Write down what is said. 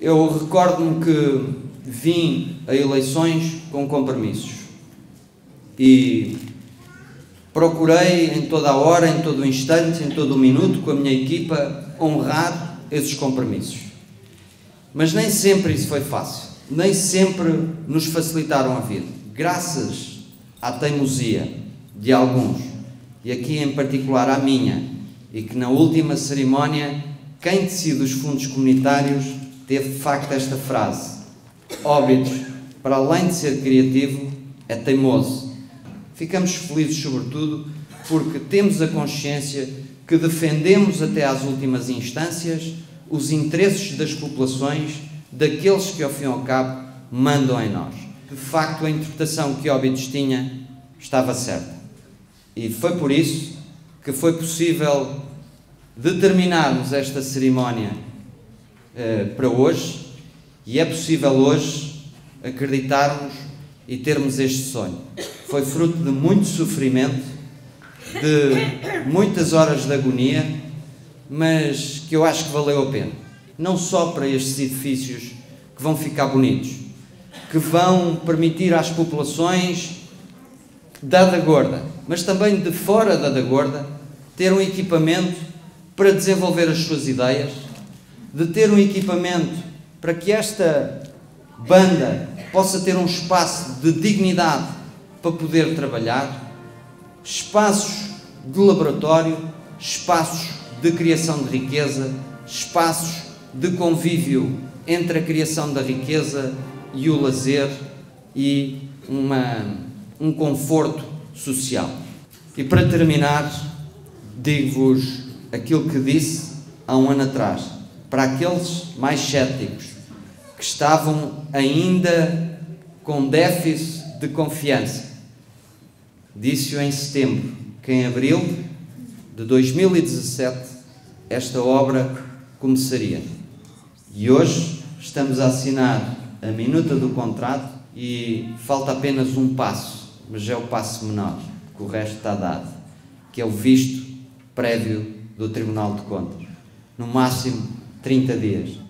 eu recordo-me que vim a eleições com compromissos e procurei em toda a hora, em todo o instante, em todo o minuto, com a minha equipa, honrar esses compromissos. Mas nem sempre isso foi fácil, nem sempre nos facilitaram a vida. Graças à teimosia de alguns, e aqui em particular à minha, e que na última cerimónia, quem decide os fundos comunitários teve de facto esta frase: Óbidos, para além de ser criativo, é teimoso. Ficamos felizes, sobretudo, porque temos a consciência que defendemos até às últimas instâncias os interesses das populações, daqueles que, ao fim e ao cabo, mandam em nós. De facto, a interpretação que Óbidos tinha estava certa. E foi por isso que foi possível determinarmos esta cerimónia eh, para hoje e é possível hoje acreditarmos e termos este sonho. Foi fruto de muito sofrimento, de muitas horas de agonia, mas que eu acho que valeu a pena. Não só para estes edifícios que vão ficar bonitos, que vão permitir às populações da da Gorda, mas também de fora da da Gorda, ter um equipamento para desenvolver as suas ideias, de ter um equipamento para que esta banda possa ter um espaço de dignidade para poder trabalhar, espaços de laboratório, espaços de criação de riqueza, espaços de convívio entre a criação da riqueza e o lazer e uma, um conforto social. E para terminar, digo-vos aquilo que disse há um ano atrás, para aqueles mais céticos que estavam ainda com déficit de confiança. Disse-o em setembro, que em abril de 2017 esta obra começaria. E hoje estamos a assinar a minuta do contrato e falta apenas um passo, mas é o passo menor, que o resto está dado, que é o visto prévio do Tribunal de Contas. No máximo 30 dias.